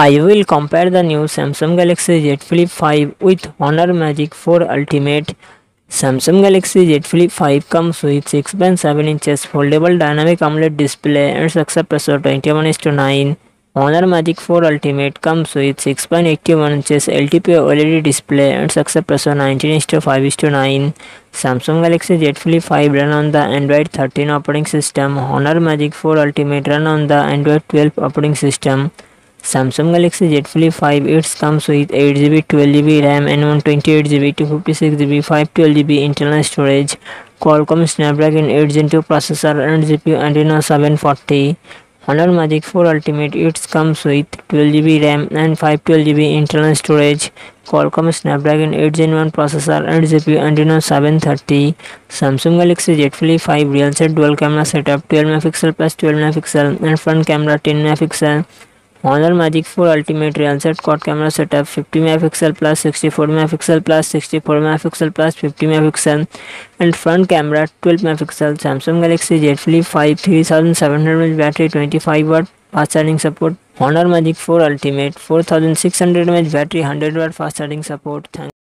I will compare the new Samsung Galaxy Z Flip 5 with Honor Magic 4 Ultimate. Samsung Galaxy Z Flip 5 comes with 6.7 inches foldable dynamic AMOLED display and success ratio 21 to 9. Honor Magic 4 Ultimate comes with 6.81 inches LTP OLED display and success ratio 19 to 5 to 9. Samsung Galaxy Z Flip 5 run on the Android 13 operating system. Honor Magic 4 Ultimate run on the Android 12 operating system. Samsung Galaxy Z Flip 5 it comes with 8GB, 12GB RAM and 128GB, 256GB, 512GB internal storage. Qualcomm Snapdragon 8 Gen 2 processor and GPU Adreno 740. Honor Magic 4 Ultimate it comes with 12GB RAM and 512GB internal storage. Qualcomm Snapdragon 8 Gen 1 processor and GPU Adreno 730. Samsung Galaxy Z Flip 5 real set dual camera setup 12 MP plus 12 MP and front camera 10 MP. Honor Magic 4 Ultimate Real Set quad camera setup 50 MP plus 64 MP plus 64 MP plus 50 MP and front camera 12 MP. Samsung Galaxy Z Flip 5 3700 mAh battery 25 watt fast charging support. Honor Magic 4 Ultimate 4600 mAh battery 100 watt fast charging support. Thank